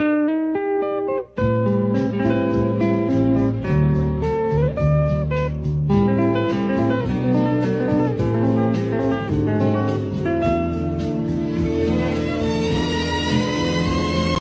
you